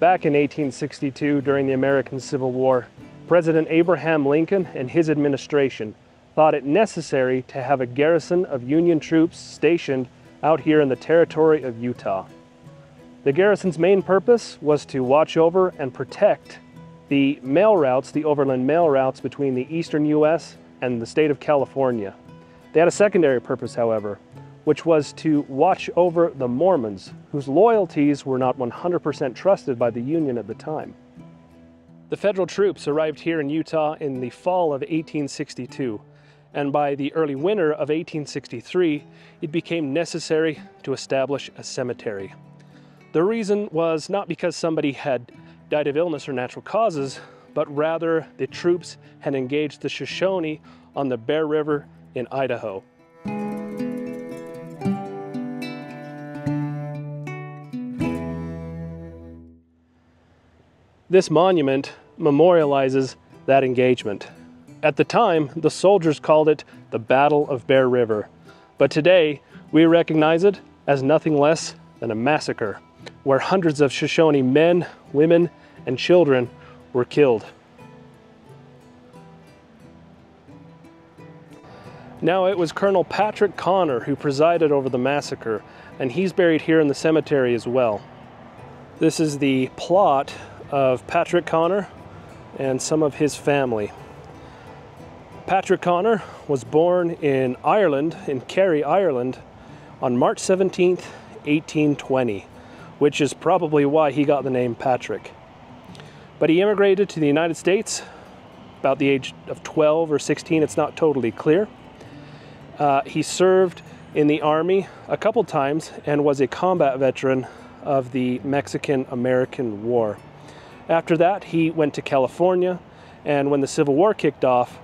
Back in 1862, during the American Civil War, President Abraham Lincoln and his administration thought it necessary to have a garrison of Union troops stationed out here in the territory of Utah. The garrison's main purpose was to watch over and protect the mail routes, the overland mail routes between the eastern U.S. and the state of California. They had a secondary purpose, however, which was to watch over the Mormons, whose loyalties were not 100% trusted by the Union at the time. The federal troops arrived here in Utah in the fall of 1862, and by the early winter of 1863, it became necessary to establish a cemetery. The reason was not because somebody had died of illness or natural causes, but rather the troops had engaged the Shoshone on the Bear River in Idaho. This monument memorializes that engagement. At the time, the soldiers called it the Battle of Bear River, but today we recognize it as nothing less than a massacre where hundreds of Shoshone men, women, and children were killed. Now, it was Colonel Patrick Connor who presided over the massacre, and he's buried here in the cemetery as well. This is the plot of Patrick Connor and some of his family. Patrick Connor was born in Ireland, in Kerry, Ireland, on March 17, 1820 which is probably why he got the name Patrick. But he immigrated to the United States about the age of 12 or 16, it's not totally clear. Uh, he served in the Army a couple times and was a combat veteran of the Mexican American War. After that, he went to California, and when the Civil War kicked off,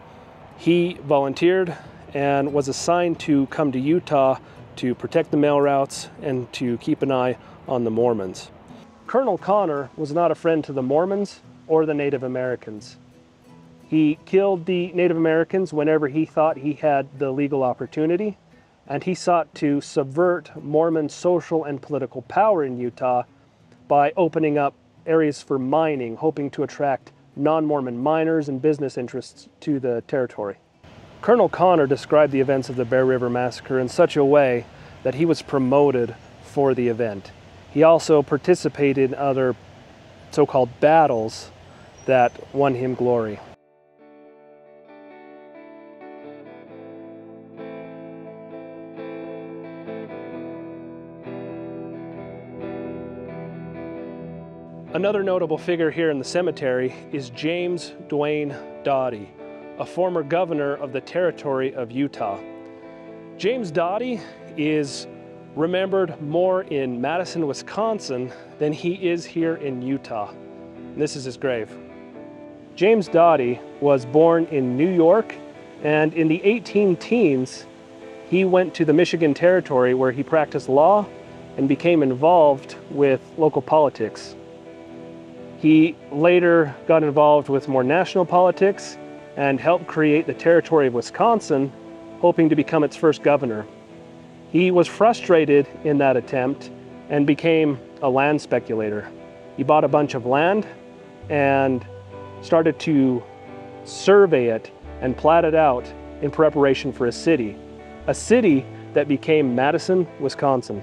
he volunteered and was assigned to come to Utah to protect the mail routes and to keep an eye on the Mormons. Colonel Connor was not a friend to the Mormons or the Native Americans. He killed the Native Americans whenever he thought he had the legal opportunity, and he sought to subvert Mormon social and political power in Utah by opening up areas for mining, hoping to attract non-Mormon miners and business interests to the territory. Colonel Connor described the events of the Bear River Massacre in such a way that he was promoted for the event. He also participated in other so-called battles that won him glory. Another notable figure here in the cemetery is James Duane Doty, a former governor of the territory of Utah. James Doty is remembered more in Madison, Wisconsin than he is here in Utah. And this is his grave. James Doty was born in New York and in the 18 teens he went to the Michigan Territory where he practiced law and became involved with local politics. He later got involved with more national politics and helped create the Territory of Wisconsin, hoping to become its first governor. He was frustrated in that attempt and became a land speculator. He bought a bunch of land and started to survey it and plat it out in preparation for a city, a city that became Madison, Wisconsin.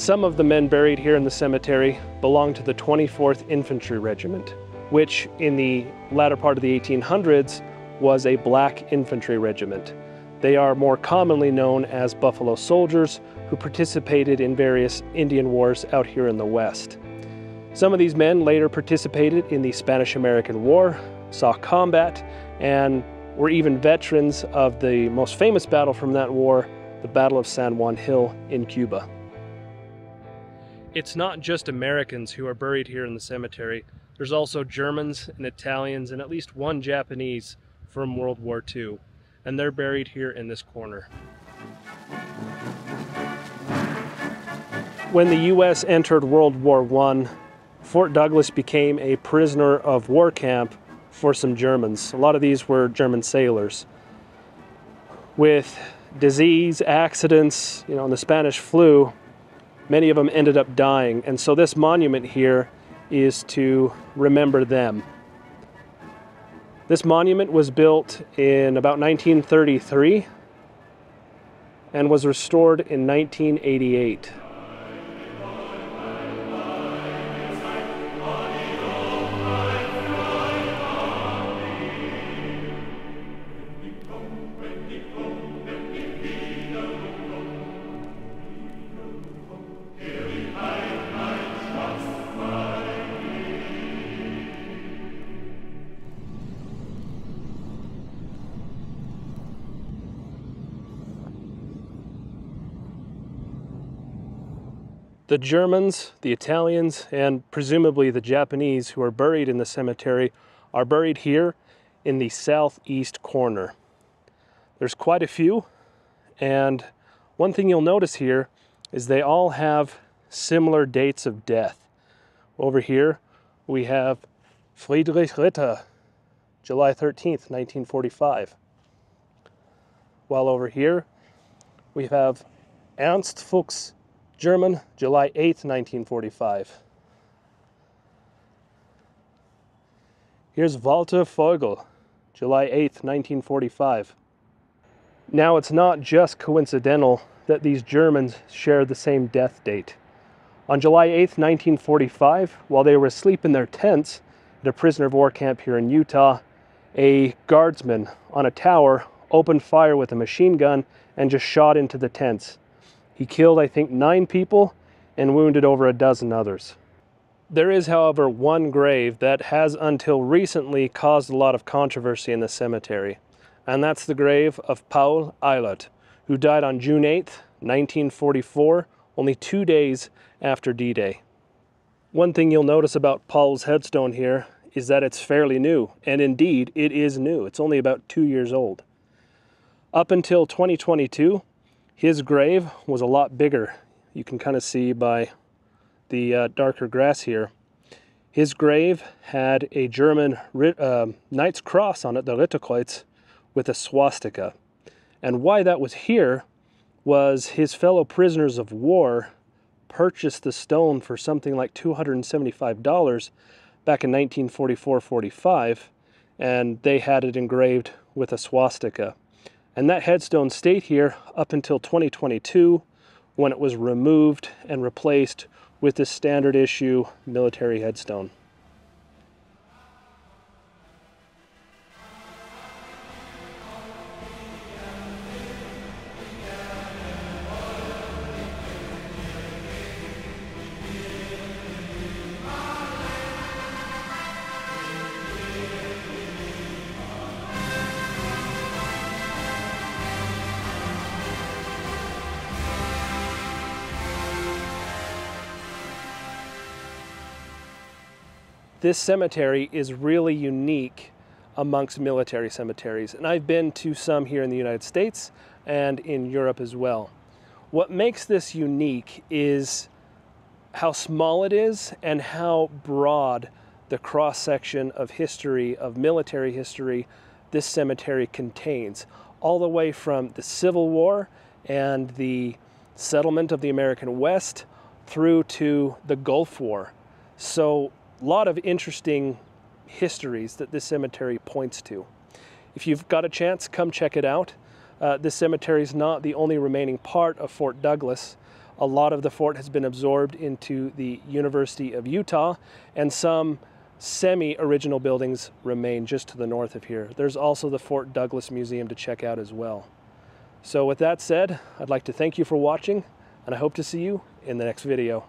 Some of the men buried here in the cemetery belong to the 24th Infantry Regiment, which in the latter part of the 1800s was a black infantry regiment. They are more commonly known as Buffalo Soldiers who participated in various Indian wars out here in the West. Some of these men later participated in the Spanish-American War, saw combat, and were even veterans of the most famous battle from that war, the Battle of San Juan Hill in Cuba. It's not just Americans who are buried here in the cemetery. There's also Germans and Italians and at least one Japanese from World War II. And they're buried here in this corner. When the US entered World War I, Fort Douglas became a prisoner of war camp for some Germans. A lot of these were German sailors. With disease, accidents, you know, and the Spanish flu, many of them ended up dying. And so this monument here is to remember them. This monument was built in about 1933 and was restored in 1988. The Germans, the Italians, and presumably the Japanese who are buried in the cemetery are buried here in the southeast corner. There's quite a few, and one thing you'll notice here is they all have similar dates of death. Over here, we have Friedrich Ritter, July 13th, 1945. While over here, we have Ernst Fuchs, German, July 8, 1945. Here's Walter Vogel, July 8, 1945. Now, it's not just coincidental that these Germans share the same death date. On July 8, 1945, while they were asleep in their tents at a prisoner of war camp here in Utah, a guardsman on a tower opened fire with a machine gun and just shot into the tents. He killed, I think, nine people and wounded over a dozen others. There is, however, one grave that has until recently caused a lot of controversy in the cemetery, and that's the grave of Paul Eilert, who died on June 8, 1944, only two days after D-Day. One thing you'll notice about Paul's headstone here is that it's fairly new, and indeed, it is new. It's only about two years old. Up until 2022, his grave was a lot bigger. You can kind of see by the uh, darker grass here. His grave had a German uh, Knight's Cross on it, the Ritterkreuz, with a swastika. And why that was here was his fellow prisoners of war purchased the stone for something like $275 back in 1944-45, and they had it engraved with a swastika. And that headstone stayed here up until 2022 when it was removed and replaced with this standard issue military headstone. This cemetery is really unique amongst military cemeteries, and I've been to some here in the United States and in Europe as well. What makes this unique is how small it is and how broad the cross section of history, of military history, this cemetery contains, all the way from the Civil War and the settlement of the American West through to the Gulf War. So lot of interesting histories that this cemetery points to. If you've got a chance, come check it out. Uh, this cemetery is not the only remaining part of Fort Douglas. A lot of the fort has been absorbed into the University of Utah, and some semi-original buildings remain just to the north of here. There's also the Fort Douglas Museum to check out as well. So with that said, I'd like to thank you for watching, and I hope to see you in the next video.